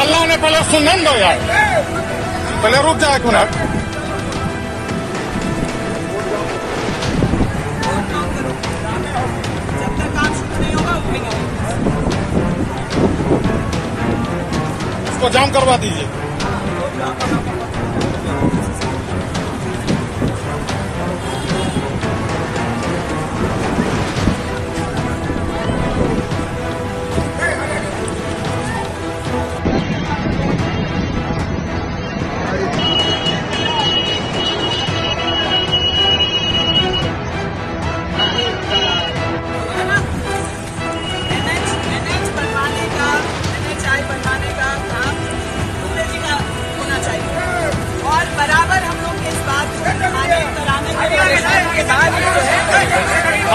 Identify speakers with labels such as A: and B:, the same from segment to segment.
A: पहले सुनने दो यार पहले रुक जाए एक मिनट इसको जाम करवा दीजिए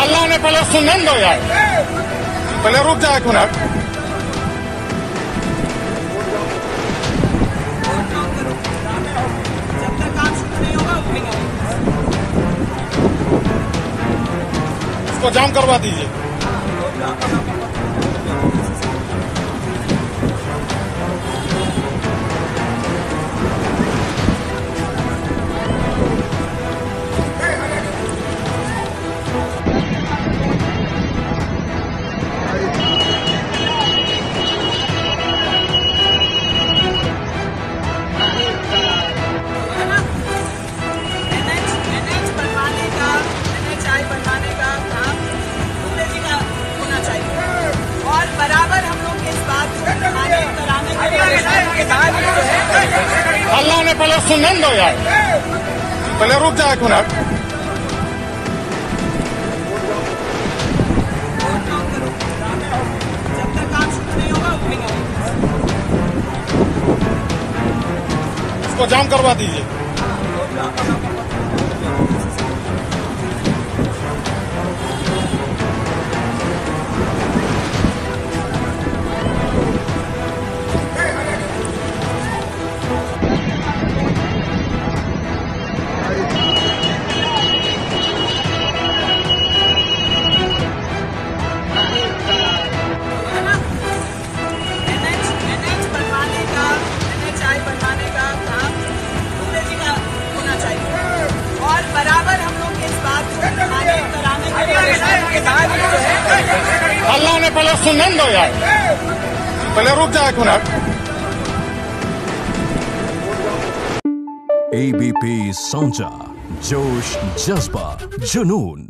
A: अल्लाह ने पहले सुनने दो यार पहले रुक जाए एक मिनट इसको जाम करवा दीजिए
B: ने
A: पहले सुनने दो यार पहले रुक जाए एक मिनट इसको जाम करवा दीजिए
B: है
A: अल्लाह ने पहले सुनने दो यार। पहले रुक जाए एक मिनट।
C: एबीपी साउंचा जोश, जज्बा, जुनून।